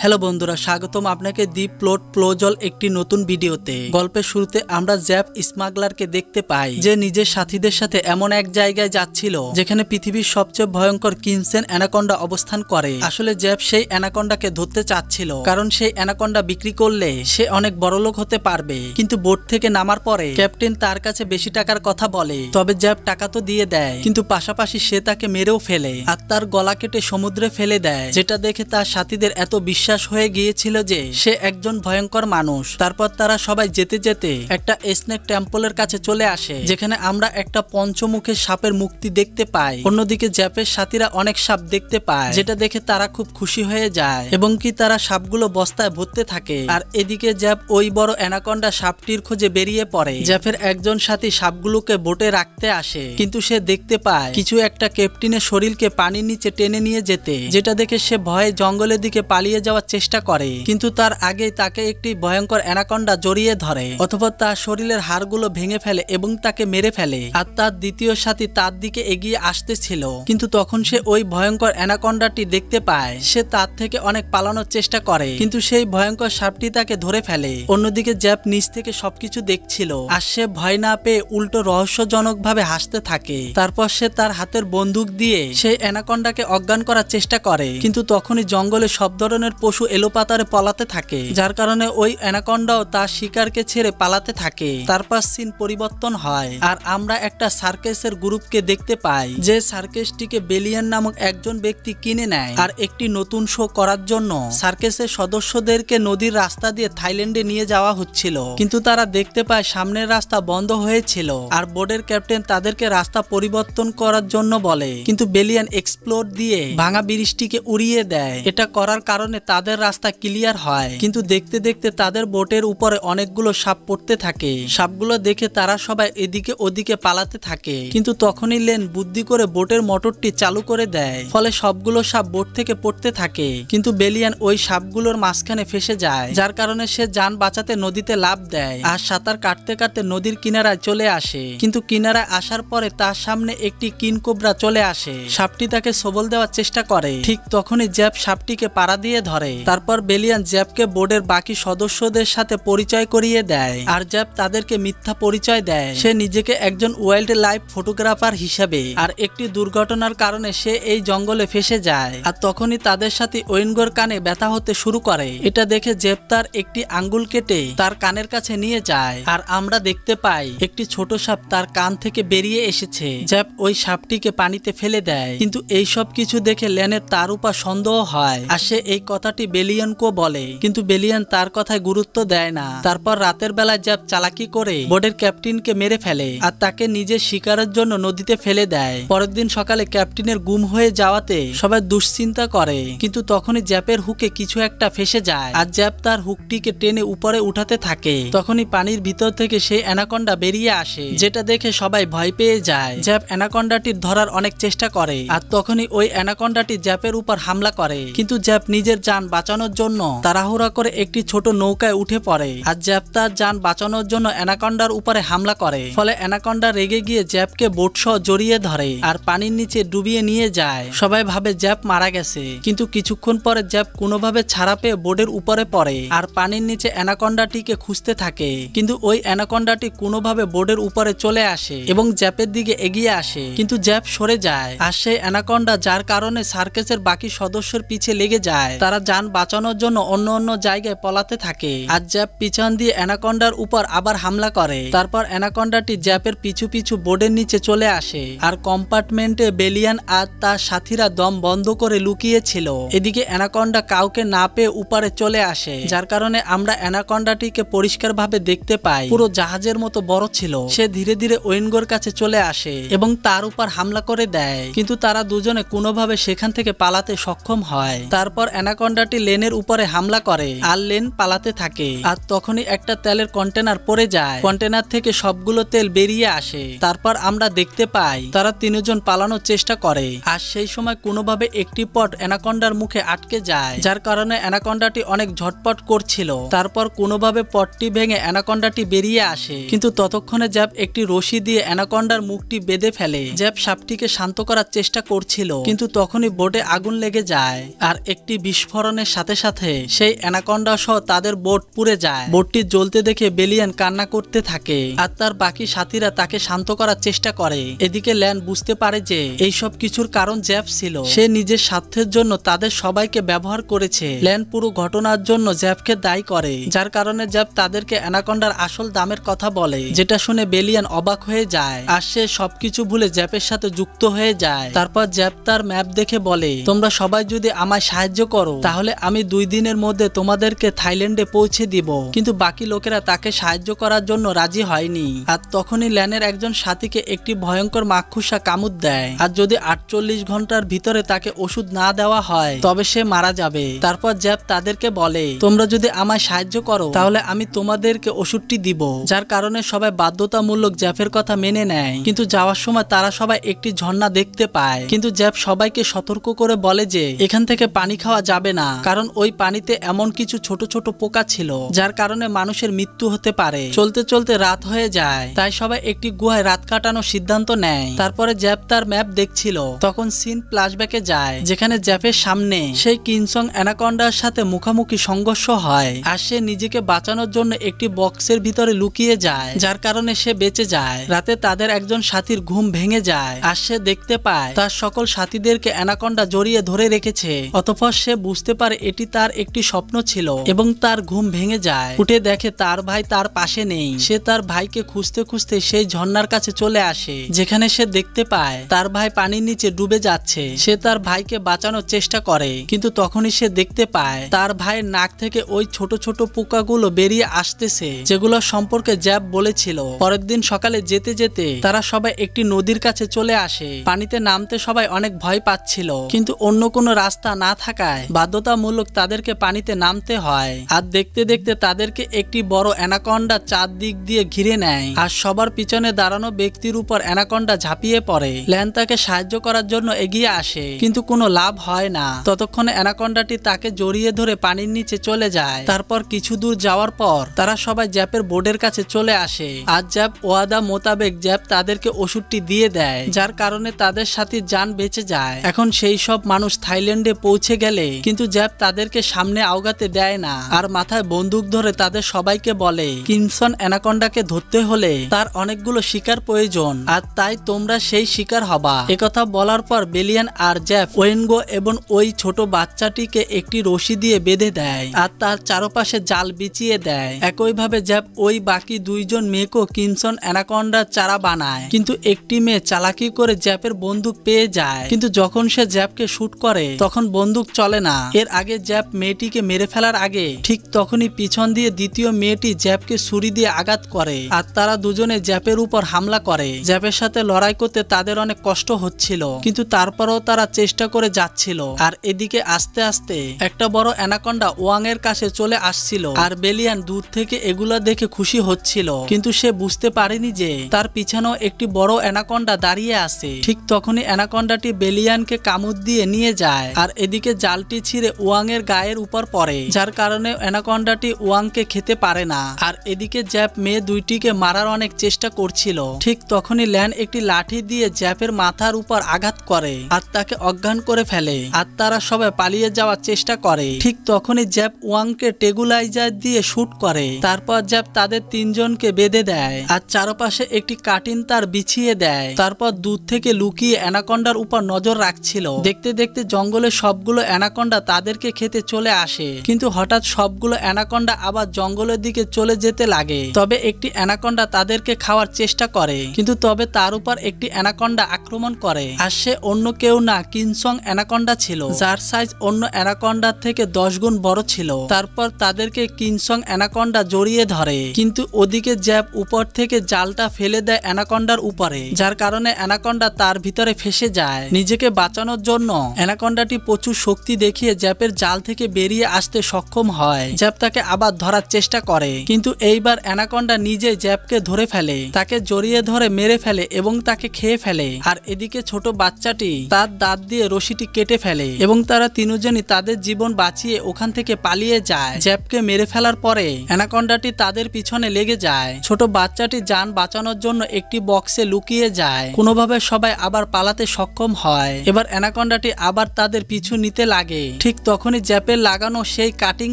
Hello বন্ধুরা, স্বাগতম আপনাকে দি প্লট প্লোজল একটি নতুন ভিডিওতে। গল্পের শুরুতে আমরা জ্যাপ স্মাগলারকে দেখতে পাই, যে নিজের সাথীদের সাথে এমন এক জায়গায় যাচ্ছিল, যেখানে পৃথিবীর সবচেয়ে ভয়ঙ্কর কিনসেন অ্যানাকন্ডা অবস্থান করে। আসলে জ্যাপ সেই অ্যানাকন্ডাকে ধরতে চাচ্ছিল, কারণ সেই অ্যানাকন্ডা বিক্রি করলে সে অনেক বড়লোক হতে পারবে। কিন্তু বোট থেকে নামার পরে ক্যাপ্টেন তার কাছে বেশি টাকার কথা বলে, তবে জ্যাপ টাকা তো দিয়ে দেয়, কিন্তু পাশাপাশি সে তাকে মেরেও ফেলে, আর তার গলা কেটে সমুদ্রে ফেলে দেয়, যেটা দেখে তার সাথীদের এত বিশ্বাস হয়ে গিয়েছিল যে সে একজন ভয়ঙ্কর মানুষ। তারপর তারা সবাই যেতে যেতে একটা স্নেক টেম্পলের কাছে চলে আসে, যেখানে আমরা একটা পঞ্চমুখের সাপের মুক্তি দেখতে পাই। অন্যদিকে জ্যাপের সাথীরা অনেক সাপ দেখতে পায়, যেটা দেখে তারা খুব খুশি হয়ে যায়, এবং কি তারা সাপগুলো বস্তায় ভরতে থাকে। আর এদিকে জ্যাপ ওই বড় অ্যানাকন্ডা সাপটির খোঁজে বেরিয়ে পড়ে। জ্যাপের একজন সাথী সাপগুলোকে বোটে রাখতে আসে, কিন্তু সে দেখতে পায় কিছু একটা ক্যাপ্টেনের শরীরকে পানির নিচে টেনে নিয়ে যেতে, যেটা দেখে সে ভয়ে জঙ্গলের দিকে পালিয়ে যাওয়ার চেষ্টা করে, কিন্তু তার আগেই তাকে একটি ভয়ঙ্কর অ্যানাকন্ডা জড়িয়ে ধরে, অথবা তার শরীরের হাড়গুলো ভেঙে ফেলে এবং তাকে মেরে ফেলে। আর তার দ্বিতীয় সাথী তার দিকে এগিয়ে আসতেছিল, কিন্তু তখন সে ওই ভয়ঙ্কর অ্যানাকন্ডাটি দেখতে পায়। সে তার থেকে অনেক পালানোর চেষ্টা করে, কিন্তু সেই ভয়ঙ্কর সাপটি তাকে ধরে ফেলে। অন্যদিকে জ্যাপ নিচ থেকে সবকিছু দেখছিল, আর সে ভয় না পেয়ে উল্টো রহস্যজনক ভাবে হাসতে থাকে। তারপর সে তার হাতের বন্দুক দিয়ে সেই অ্যানাকন্ডাকে অজ্ঞান করার চেষ্টা করে, কিন্তু তখনই জঙ্গলে সব ধরনের পশু এলোপাতারে পলাতে থাকে, যার কারণে ওই অ্যানাকন্ডাও তার শিকারকে ছেড়ে পালাতে থাকে। তারপর সিন পরিবর্তন হয়। আর আমরা একটা সার্কেসের গ্রুপকে দেখতে পাই, যে সার্কেসটিকে বেলিয়ান নামক একজন ব্যক্তি কিনে নেয় আর একটি নতুন শো করার জন্য সার্কেসের সদস্যদেরকে নদীর রাস্তা দিয়ে থাইল্যান্ডে নিয়ে যাওয়া হচ্ছিল। কিন্তু তারা দেখতে পায় সামনের রাস্তা বন্ধ হয়েছিল আর বোর্ডের ক্যাপ্টেন তাদেরকে রাস্তা পরিবর্তন করার জন্য বলে। কিন্তু বেলিয়ান এক্সপ্লোর দিয়ে ভাঙা ব্রিজটিকে উড়িয়ে দেয়। এটা করার কারণে তাদের রাস্তা ক্লিয়ার হয়। কিন্তু দেখতে দেখতে তাদের বোটের উপরে অনেকগুলো সাপ পড়তে থাকে। সাপগুলো দেখে তারা সবাই এদিকে ওদিকে পালাতে থাকে। কিন্তু তখনই লেন বুদ্ধি করে বোটের মোটরটি চালু করে দেয়। ফলে সবগুলো সাপ বোট থেকে পড়তে থাকে। কিন্তু বেলিয়ান ওই সাপগুলোর মাঝখানে ফেসে যায়। যার কারণে সে যান বাঁচাতে নদীতে লাভ দেয় আর সাঁতার কাটতে কাটতে নদীর কিনারায় চলে আসে। কিন্তু কিনারায় আসার পরে তার সামনে একটি কিনকোবরা চলে আসে। সাপটি তাকে সবল দেওয়ার চেষ্টা করে। ঠিক তখনই জ্যাপ সাপটিকে পাড়া দিয়ে ধরে। তারপর বেলিয়ান জ্যাপকে বোর্ডের বাকি সদস্যদের সাথে পরিচয় করিয়ে দেয়। আর জ্যাপ তাদেরকে মিথ্যা পরিচয় দেয়। সে নিজেকে একজন ওয়াইল্ড লাইফ ফটোগ্রাফার হিসেবে। আর একটি দুর্ঘটনার কারণে সে এই জঙ্গলে ফেসে যায়। আর তখনই তাদের সাথে ওয়েনগোর কানে ব্যথা হতে শুরু করে। এটা দেখে জেব তার একটি আঙ্গুল কেটে তার কানের কাছে নিয়ে যায়। আর আমরা দেখতে পাই, একটি ছোট সাপ তার কান থেকে বেরিয়ে এসেছে। জ্যাপ ওই সাপটিকে পানিতে ফেলে দেয়। কিন্তু এই সব কিছু দেখে লেনের তার উপর সন্দেহ হয়। আর সে এই কথাটি বেলিয়ানকেও বলে। কিন্তু বেলিয়ান তার কথায় গুরুত্ব দেয় না। তারপর রাতের বেলায় জ্যাপ চালাকি করে বোর্ডের ক্যাপ্টেনকে মেরে ফেলে আর তাকে নিজের শিকারের জন্য নদীতে ফেলে দেয়। পরের দিন সকালে ক্যাপ্টেনের গুম হয়ে যাওয়াতে সবাই দুশ্চিন্তা করে। কিন্তু তখনই জ্যাপের হুকে কিছু একটা ফেসে যায় আর জ্যাপ তার হুকটিকে টেনে উপরে উঠাতে থাকে। তখনই পানির ভিতর থেকে সেই অ্যানাকন্ডা বেরিয়ে আসে, যেটা দেখে সবাই ভয় পেয়ে যায়। জ্যাপ অ্যানাকন্ডাটির ধরার অনেক চেষ্টা করে আর তখনই ওই অ্যানাকন্ডাটি জ্যাপের উপর হামলা করে। কিন্তু জ্যাপ নিজের যান বাঁচানোর জন্য। তাড়াহুড়া করে একটি ছোট নৌকায় উঠে পড়ে। আর জ্যাপ তার যান বাঁচানোর জন্য অ্যানাকন্ডার উপরে হামলা করে। ফলে অ্যানাকন্ডা রেগে গিয়ে জ্যাপকে বোটসহ জড়িয়ে ধরে আর পানির নিচে ডুবিয়ে নিয়ে যায়। সবাই ভাবে জ্যাপ মারা গেছে। কিন্তু কিছুক্ষণ পরে জ্যাপ কোনোভাবে ছাড়া পেয়ে বোর্ডের উপরে পড়ে আর পানির নিচে অ্যানাকন্ডাটিকে খুঁজতে থাকে। কিন্তু ওই অ্যানাকন্ডাটি কোনোভাবে বোর্ডের উপরে চলে আসে এবং জ্যাপের দিকে এগিয়ে আসে। কিন্তু জ্যাপ সরে যায় আর সেই অ্যানাকন্ডা যার কারণে সার্কেসের বাকি সদস্যের পিছে লেগে যায়, তারা যান বাঁচানোর জন্য অন্য অন্য জায়গায় পলাতে থাকে। আর জ্যাপ পিছন দিয়ে অ্যানাকন্ডার উপর আবার হামলা করে। তারপর অ্যানাকন্ডাটি জ্যাপের পিছু পিছু বোর্ডের নিচে চলে আসে। আর কম্পার্টমেন্টে বেলিয়ান আর তার সাথীরা দম বন্ধ করে লুকিয়েছিল। এদিকে অ্যানাকন্ডা কাউকে না পেয়ে উপরে চলে আসে। যার কারণে আমরা অ্যানাকন্ডাটিকে পরিষ্কারভাবে দেখতে পাই। পুরো জাহাজের মতো বড় ছিল। সে ধীরে ধীরে ওয়েনগোর কাছে চলে আসে এবং তার উপর হামলা করে দেয়। কিন্তু তারা দুজনে কোনোভাবে সেখান থেকে পালাতে সক্ষম হয়। তারপর অ্যানাকন্ডাটি লেনের উপরে হামলা করে আর লেন পালাতে থাকে। আর তখনই একটা তেলের কন্টেনার পড়ে যায়। কন্টেনার থেকে সবগুলো তেল বেরিয়ে আসে। তারপর আমরা দেখতে পাই, তারা তিনজন পালানোর চেষ্টা করে। আর সেই সময় কোনোভাবে একটি পট অ্যানাকন্ডার মুখে আটকে যায়, যার কারণে অ্যানাকন্ডাটি অনেক ঝটপট করছিল। তারপর কোনোভাবে পটটি ভেঙে অ্যানাকন্ডাটি বেরিয়ে আসে। কিন্তু ততক্ষণে জ্যাব একটি রশি দিয়ে অ্যানাকন্ডার মুখটি বেঁধে ফেলে। জ্যাব সাপটিকে শান্ত করার চেষ্টা করছিল, কিন্তু তখনই বোটে আগুন লেগে যায়। আর একটি বিস্ফোরণ বিস্ফোরণের সাথে সাথে সেই অ্যানাকন্ডা সহ তাদের বোট পুড়ে যায়। বোটটি জ্বলতে দেখে বেলিয়ান কান্না করতে থাকে আর তার বাকি সাথীরা তাকে শান্ত করার চেষ্টা করে। এদিকে ল্যান বুঝতে পারে যে এইসব কিছুর কারণ জ্যাপ ছিল। সে নিজের স্বার্থের জন্য তাদের সবাইকে ব্যবহার করেছে। ল্যান পুরো ঘটনার জন্য জ্যাপকে দায়ী করে, যার কারণে জ্যাপ তাদেরকে অ্যানাকন্ডার আসল দামের কথা বলে। যেটা শুনে বেলিয়ান অবাক হয়ে যায় আর সে সবকিছু ভুলে জ্যাপের সাথে যুক্ত হয়ে যায়। তারপর জ্যাপ তার ম্যাপ দেখে বলে, তোমরা সবাই যদি আমায় সাহায্য করো তাহলে আমি দুই দিনের মধ্যে তোমাদেরকে থাইল্যান্ডে পৌঁছে দিব। কিন্তু বাকি লোকেরা তাকে সাহায্য করার জন্য রাজি হয়নি। আর তখনই ল্যানের একজন সাথীকে একটি ভয়ঙ্কর মাক্ষুসা কামুদ দেয়। আর যদি আটচল্লিশ ঘণ্টার ভিতরে তাকে ওষুধ না দেওয়া হয়, তবে সে মারা যাবে। তারপর জ্যাপ তাদেরকে বলে, তোমরা যদি আমায় সাহায্য করো, তাহলে আমি তোমাদেরকে ওষুধটি দিব। যার কারণে সবাই বাধ্যতামূলক জ্যাফের কথা মেনে নেয়। কিন্তু যাওয়ার সময় তারা সবাই একটি ঝর্ণা দেখতে পায়। কিন্তু জ্যাপ সবাইকে সতর্ক করে বলে যে, এখান থেকে পানি খাওয়া যাবে না। কারণ ওই পানিতে এমন কিছু ছোট ছোট পোকা ছিল, যার কারণে মানুষের মৃত্যু হতে পারে। চলতে চলতে রাত হয়ে যায়। তাই সবাই একটি গুহায় রাত কাটানোর সিদ্ধান্ত নেয়। তারপরে জ্যাপ তার ম্যাপ দেখছিল। তখন সিন ফ্ল্যাশব্যাকে যায়, যেখানে জ্যাপের সামনে সেই কিনসং অ্যানাকন্ডার সাথে মুখোমুখি সংঘর্ষ হয়, আর সে নিজেকে বাঁচানোর জন্য একটি বক্সের ভিতরে লুকিয়ে যায়, যার কারণে সে বেঁচে যায়। রাতে তাদের একজন সাথীর ঘুম ভেঙে যায়, আর সে দেখতে পায় তার সকল সাথীদেরকে অ্যানাকন্ডা জড়িয়ে ধরে রেখেছে, অতঃপর সে বুঝতে পারে এটি তার একটি স্বপ্ন ছিল এবং তার ঘুম ভেঙে যায়। উঠে দেখে তার ভাই তার পাশে নেই। সে তার ভাইকে খুঁজতে খুঁজতে সেই ঝর্ণার কাছে চলে আসে, যেখানে সে দেখতে পায় তার ভাই পানির নিচে ডুবে যাচ্ছে। সে তার ভাইকে বাঁচানোর চেষ্টা করে, কিন্তু তখনই সে দেখতে পায় তার ভাইয়ের নাক থেকে ওই ছোট ছোট পোকাগুলো বেরিয়ে আসতেছে, যেগুলো সম্পর্কে জ্যাব বলেছিল। পরের দিন সকালে যেতে যেতে তারা সবাই একটি নদীর কাছে চলে আসে। পানিতে নামতে সবাই অনেক ভয় পাচ্ছিল, কিন্তু অন্য কোনো রাস্তা না থাকায় বাধ্যতামূলক তাদেরকে পানিতে নামতে হয় আর দেখতে দেখতে তাদেরকে একটি বড় অ্যানাকন্ডা চারদিক দিয়ে ঘিরে নেয় আর সবার পিছনে দাঁড়ানো ব্যক্তির উপর অ্যানাকন্ডা ঝাঁপিয়ে পড়ে। ল্যান তাকে সাহায্য করার জন্য এগিয়ে আসে, কিন্তু কোনো লাভ হয় না। ততক্ষণে অ্যানাকন্ডাটি তাকে জড়িয়ে ধরে পানির নিচে চলে যায়। তারপর কিছু দূর যাওয়ার পর তারা সবাই জ্যাপের বোর্ডের কাছে চলে আসে আর জ্যাপ ওয়াদা মোতাবেক জ্যাপ তাদেরকে ওষুধটি দিয়ে দেয়, যার কারণে তাদের সাথে যান বেঁচে যায়। এখন সেই সব মানুষ থাইল্যান্ডে পৌঁছে গেলে, কিন্তু জ্যাপ তাদেরকে সামনে আওগাতে দেয় না। আর মাথায় বন্দুক ধরে তাদের সবাইকে বলে কিনসন অ্যানাকন্ডাকে ধরতে হলে তার অনেকগুলো শিকার প্রয়োজন, আর তাই তোমরা সেই শিকার হবা। একথা বলার পর বেলিয়ান আর জ্যাপ ওয়েনগো এবং ওই ছোট বাচ্চাটিকে একটি রশি দিয়ে বেঁধে দেয়, আর তার চারপাশে জাল বিছিয়ে দেয়। একইভাবে জ্যাপ ওই বাকি দুইজন মেয়েকেও কিনসন অ্যানাকন্ডার চারা বানায়, কিন্তু একটি মেয়ে চালাকি করে জ্যাপের বন্দুক পেয়ে যায়। কিন্তু যখন সে জ্যাপকে শুট করে, তখন বন্দুক চলে না। এর আগে জ্যাপ মেয়েটিকে মেরে ফেলার আগে ঠিক তখনই পিছন দিয়ে দ্বিতীয় মেয়েটি জ্যাপকে ছুরি দিয়ে আঘাত করে। আর তারা দুজনে জ্যাপের উপর হামলা করে। জ্যাপের সাথে লড়াই করতে তাদের অনেক কষ্ট হচ্ছিল, কিন্তু তারপরেও তারা চেষ্টা করে যাচ্ছিল। আর এদিকে আস্তে আস্তে একটা বড় অ্যানাকন্ডা ওয়াং এর কাছে চলে আসছিল। আর বেলিয়ান দূর থেকে এগুলা দেখে খুশি হচ্ছিল, কিন্তু সে বুঝতে পারেনি যে তার পিছনেও একটি বড় অ্যানাকন্ডা দাঁড়িয়ে আছে। ঠিক তখনই অ্যানাকন্ডাটি বেলিয়ানকে কামুদ দিয়ে নিয়ে যায়। আর এদিকে জালটি ছিঁড়ে ওয়াং এর গায়ের উপর পড়ে, যার কারণে অ্যানাকন্ডাটি ওয়াংকে খেতে পারে না। আর এদিকে জ্যাপ মেয়ে দুইটিকে মারার অনেক চেষ্টা করছিল। ঠিক তখনই ল্যান একটি লাঠি দিয়ে জ্যাপের মাথার উপর আঘাত করে আর তাকে অজ্ঞান করে ফেলে আর তারা সবাই পালিয়ে যাওয়ার চেষ্টা করে। ঠিক তখনই জ্যাপ ওয়াংকে টেগুলাইজার দিয়ে শুট করে। তারপর জ্যাপ তাদের তিনজনকে বেঁধে দেয় আর চারপাশে একটি কাটিন তার বিছিয়ে দেয়। তারপর দূর থেকে লুকিয়ে অ্যানাকন্ডার উপর নজর রাখছিল। দেখতে দেখতে জঙ্গলের সবগুলো অ্যানাকন্ডা তাদেরকে খেতে চলে আসে। কিন্তু হঠাৎ সবগুলো অ্যানাকন্ডা আবার জঙ্গলের দিকে চলে যেতে লাগে। তবে একটি অ্যানাকন্ডা তাদেরকে খাওয়ার চেষ্টা করে, কিন্তু তবে তার উপর একটি অ্যানাকন্ডা আক্রমণ করে। আর সে অন্য কেউ না, কিনসং অ্যানাকন্ডা ছিল। যার সাইজ অন্য অ্যানাকন্ডার থেকে দশ গুণ বড় ছিল। তারপর তাদেরকে কিনসং অ্যানাকন্ডা জড়িয়ে ধরে। কিন্তু ওদিকে জ্যাপ উপর থেকে জালটা ফেলে দেয় অ্যানাকন্ডার উপরে, যার কারণে অ্যানাকন্ডা তার ভিতরে ফেসে যায়। নিজেকে বাঁচানোর জন্য অ্যানাকন্ডাটি প্রচুর শক্তি দেখিয়ে জ্যাপের জাল থেকে বেরিয়ে আসতে সক্ষম হয়। জ্যাপ তাকে আবার ধরার চেষ্টা করে, কিন্তু এইবার অ্যানাকন্ডা নিজে জ্যাপকে ধরে ফেলে, তাকে জড়িয়ে ধরে মেরে ফেলে এবং তাকে খেয়ে ফেলে। আর এদিকে ছোট বাচ্চাটি তার দাঁত দিয়ে রশিটি কেটে ফেলে এবং তারা তিনজনই তাদের জীবন বাঁচিয়ে ওখান থেকে পালিয়ে যায়। জ্যাপকে মেরে ফেলার পরে অ্যানাকন্ডাটি তাদের পিছনে লেগে যায়। ছোট বাচ্চাটি যান বাঁচানোর জন্য একটি বক্সে লুকিয়ে যায়। কোনোভাবে সবাই আবার পালাতে সক্ষম হয়। এবার অ্যানাকন্ডাটি আবার তাদের পিছু নিতে লাগে। ঠিক তখনই জ্যাপের লাগানো সেই কাটিং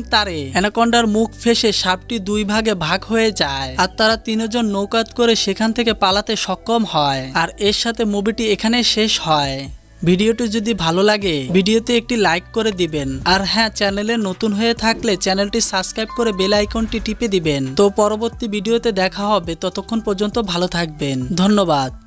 তারে অ্যানাকন্ডার মুখ ফেসে সাপটি দুই ভাগে ভাগ হয়ে যায় আর তারা তিনজন নৌকাত করে সেখান থেকে পালাতে সক্ষম হয় আর এর সাথে মুভিটি এখানে শেষ হয়। ভিডিওটি যদি ভালো লাগে, ভিডিওতে একটি লাইক করে দিবেন। আর হ্যাঁ চ্যানেলে নতুন হয়ে থাকলে চ্যানেলটি সাবস্ক্রাইব করে বেল আইকনটি টিপে দিবেন। তো পরবর্তী ভিডিওতে দেখা হবে। ততক্ষণ পর্যন্ত ভালো থাকবেন। ধন্যবাদ।